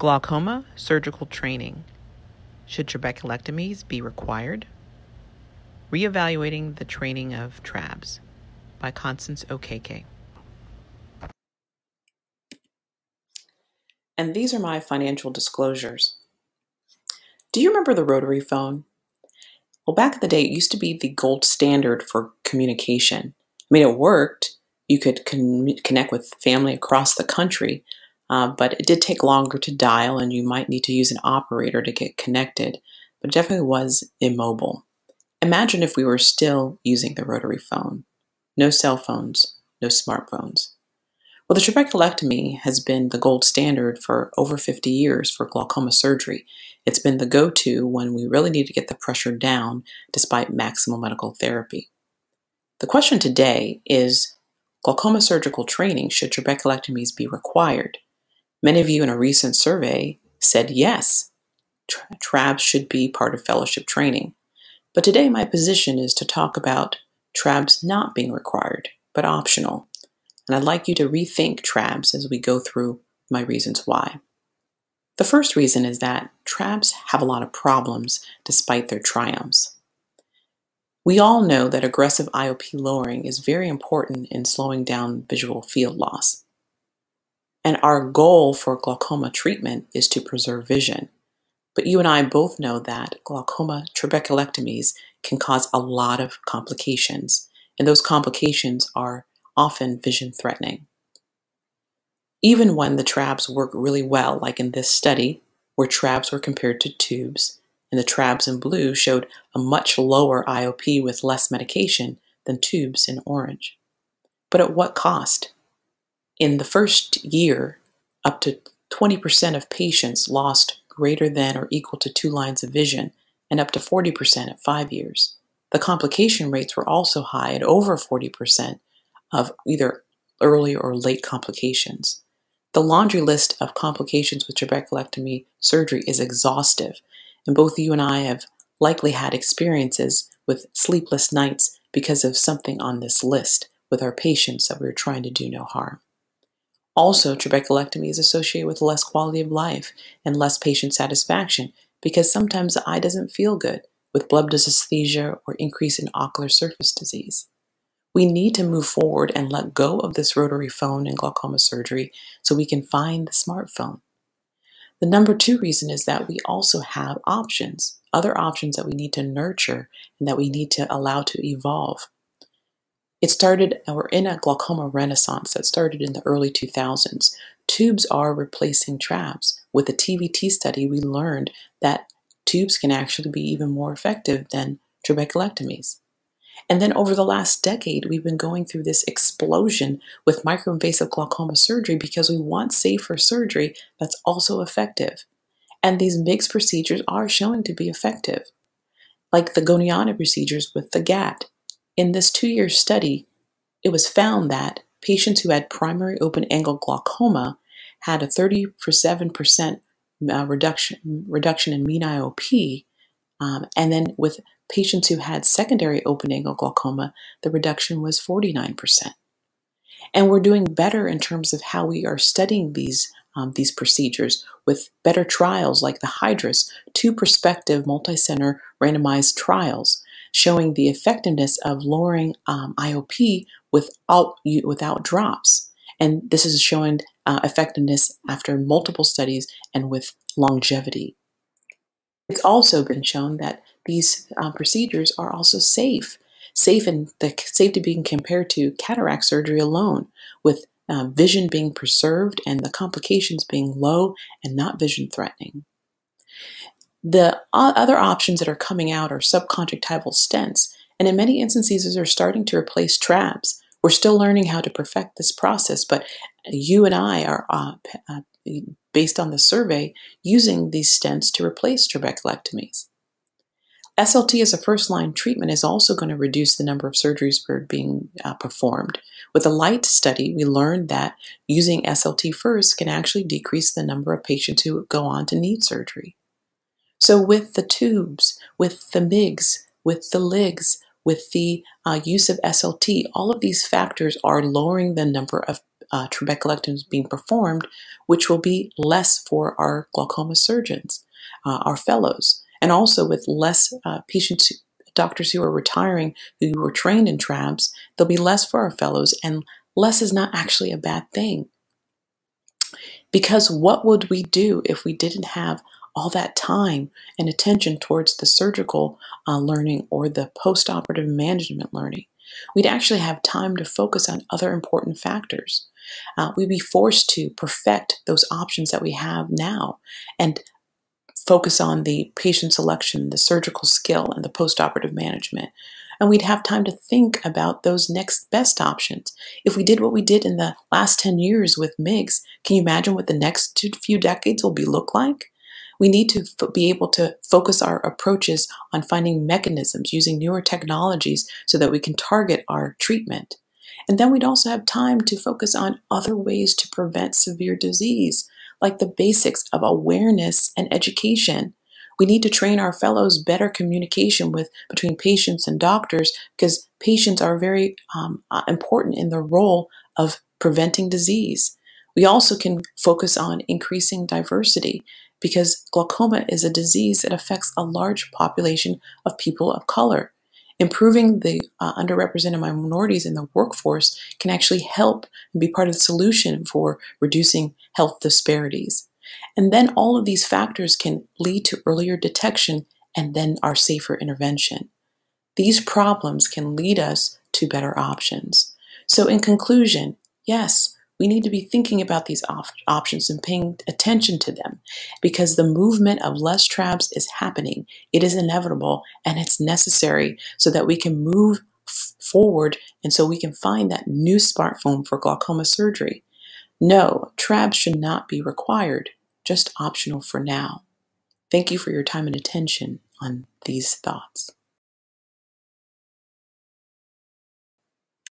Glaucoma surgical training. Should trabeculectomies be required? Reevaluating the training of TRABs by Constance Okeke. And these are my financial disclosures. Do you remember the rotary phone? Well, back in the day, it used to be the gold standard for communication. I mean, it worked. You could con- connect with family across the country, uh, but it did take longer to dial, and you might need to use an operator to get connected, but it definitely was immobile. Imagine if we were still using the rotary phone. No cell phones, no smartphones. Well, the trabeculectomy has been the gold standard for over 50 years for glaucoma surgery. It's been the go to when we really need to get the pressure down despite maximal medical therapy. The question today is glaucoma surgical training should trabeculectomies be required? Many of you in a recent survey said yes, TRABs should be part of fellowship training. But today my position is to talk about TRABs not being required, but optional. And I'd like you to rethink TRABs as we go through my reasons why. The first reason is that TRABs have a lot of problems despite their triumphs. We all know that aggressive IOP lowering is very important in slowing down visual field loss. And our goal for glaucoma treatment is to preserve vision. But you and I both know that glaucoma trabeculectomies can cause a lot of complications, and those complications are often vision threatening. Even when the trabs work really well, like in this study, where trabs were compared to tubes, and the trabs in blue showed a much lower IOP with less medication than tubes in orange. But at what cost? In the first year, up to 20% of patients lost greater than or equal to two lines of vision, and up to 40% at five years. The complication rates were also high at over 40% of either early or late complications. The laundry list of complications with trabeculectomy surgery is exhaustive, and both you and I have likely had experiences with sleepless nights because of something on this list with our patients that we were trying to do no harm. Also, trabeculectomy is associated with less quality of life and less patient satisfaction because sometimes the eye doesn't feel good with bleb dysesthesia or increase in ocular surface disease. We need to move forward and let go of this rotary phone in glaucoma surgery so we can find the smartphone. The number two reason is that we also have options, other options that we need to nurture and that we need to allow to evolve. It started, uh, we're in a glaucoma renaissance that started in the early 2000s. Tubes are replacing trabs. With a TVT study, we learned that tubes can actually be even more effective than trabeculectomies. And then over the last decade, we've been going through this explosion with microinvasive glaucoma surgery because we want safer surgery that's also effective. And these MIGS procedures are showing to be effective, like the Gonaianos procedures with the GATT. In this two year study, it was found that patients who had primary open angle glaucoma had a 37% uh, reduction, reduction in mean IOP. Um, and then with patients who had secondary open angle glaucoma, the reduction was 49%. And we're doing better in terms of how we are studying these, um, these procedures with better trials like the Hydrus, two prospective multicenter randomized trials showing the effectiveness of lowering um, IOP without, without drops. And this is showing uh, effectiveness after multiple studies and with longevity. It's also been shown that these uh, procedures are also safe, safe in the safety being compared to cataract surgery alone, with uh, vision being preserved and the complications being low and not vision threatening. The other options that are coming out are subconjunctival stents, and in many instances, are starting to replace trabs. We're still learning how to perfect this process, but you and I are, uh, uh, based on the survey, using these stents to replace trabeculectomies. SLT as a first line treatment is also going to reduce the number of surgeries being uh, performed. With the LIGHT study, we learned that using SLT first can actually decrease the number of patients who go on to need surgery. So, with the tubes, with the MIGS, with the LIGs, with the uh, use of SLT, all of these factors are lowering the number of uh, trabeculectomies being performed, which will be less for our glaucoma surgeons, uh, our fellows, and also with less uh, patients, doctors who are retiring who were trained in TRABs, there'll be less for our fellows, and less is not actually a bad thing. Because what would we do if we didn't have all that time and attention towards the surgical uh, learning or the postoperative management learning? We'd actually have time to focus on other important factors. Uh, we'd be forced to perfect those options that we have now and focus on the patient selection, the surgical skill, and the postoperative management and we'd have time to think about those next best options. If we did what we did in the last 10 years with MIGS, can you imagine what the next few decades will be look like? We need to be able to focus our approaches on finding mechanisms using newer technologies so that we can target our treatment. And then we'd also have time to focus on other ways to prevent severe disease, like the basics of awareness and education. We need to train our fellows better communication with between patients and doctors because patients are very um, uh, important in the role of preventing disease. We also can focus on increasing diversity because glaucoma is a disease that affects a large population of people of color. Improving the uh, underrepresented minorities in the workforce can actually help and be part of the solution for reducing health disparities. And then all of these factors can lead to earlier detection and then our safer intervention. These problems can lead us to better options. So, in conclusion, yes, we need to be thinking about these op- options and paying attention to them because the movement of less trabs is happening. It is inevitable and it's necessary so that we can move forward and so we can find that new smartphone for glaucoma surgery. No, trabs should not be required just optional for now. Thank you for your time and attention on these thoughts.